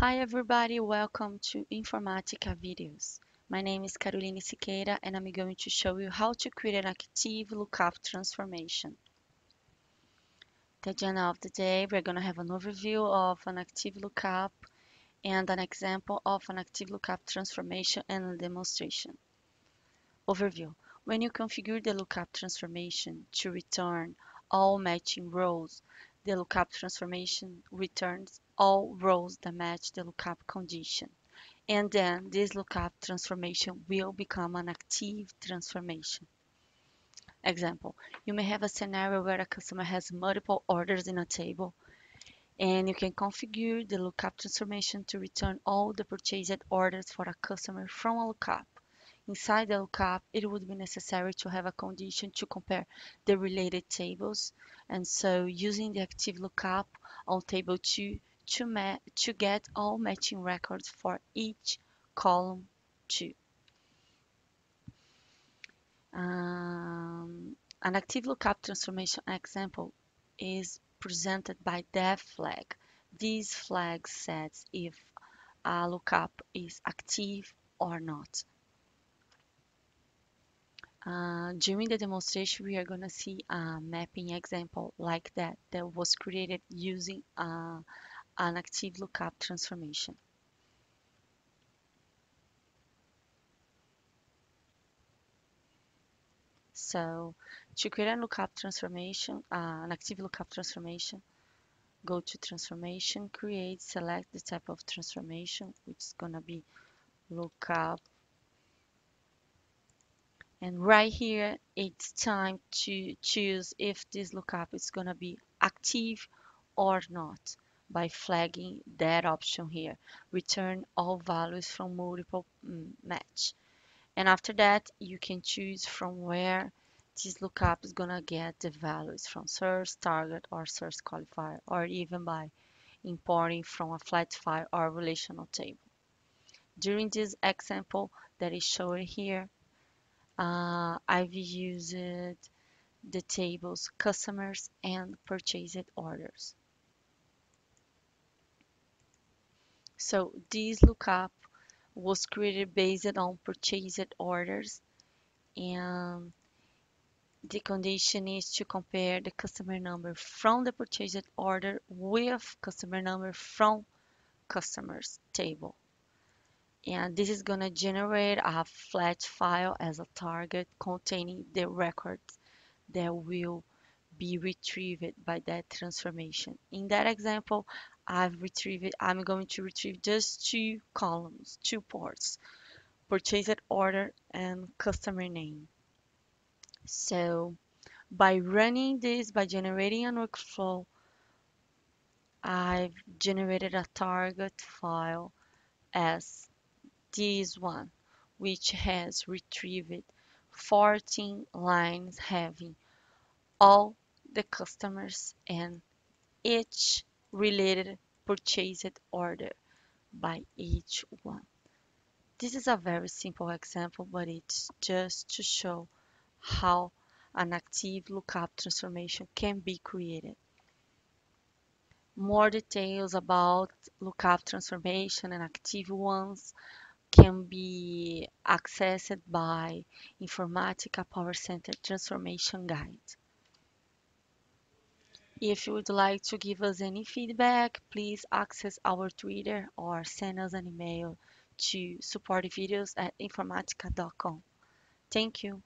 Hi everybody, welcome to Informatica videos. My name is Caroline Siqueira and I'm going to show you how to create an active lookup transformation. The agenda of the day, we're going to have an overview of an active lookup and an example of an active lookup transformation and a demonstration. Overview. When you configure the lookup transformation to return all matching rows, the lookup transformation returns all rows that match the lookup condition. And then this lookup transformation will become an active transformation. Example, you may have a scenario where a customer has multiple orders in a table and you can configure the lookup transformation to return all the purchased orders for a customer from a lookup. Inside the lookup, it would be necessary to have a condition to compare the related tables. And so using the active lookup on table 2 to, to get all matching records for each column 2. Um, an active lookup transformation example is presented by def flag. This flag says if a lookup is active or not. Uh, during the demonstration, we are going to see a mapping example like that that was created using uh, an active lookup transformation. So to create a lookup transformation, uh, an active lookup transformation, go to transformation, create, select the type of transformation, which is going to be lookup and right here, it's time to choose if this lookup is going to be active or not by flagging that option here. Return all values from multiple mm, match. And after that, you can choose from where this lookup is going to get the values from source, target, or source qualifier, or even by importing from a flat file or relational table. During this example that is shown here, uh, I've used the tables customers and purchased orders. So this lookup was created based on purchased orders and the condition is to compare the customer number from the purchased order with customer number from customers table and this is going to generate a flat file as a target containing the records that will be retrieved by that transformation. In that example, I've retrieved, I'm going to retrieve just two columns, two ports, purchased order and customer name. So by running this, by generating a workflow, I've generated a target file as this one, which has retrieved 14 lines having all the customers and each related purchased order by each one. This is a very simple example, but it's just to show how an active lookup transformation can be created. More details about lookup transformation and active ones can be accessed by Informatica PowerCenter Transformation Guide. If you would like to give us any feedback, please access our Twitter or send us an email to supportvideos at informatica.com. Thank you.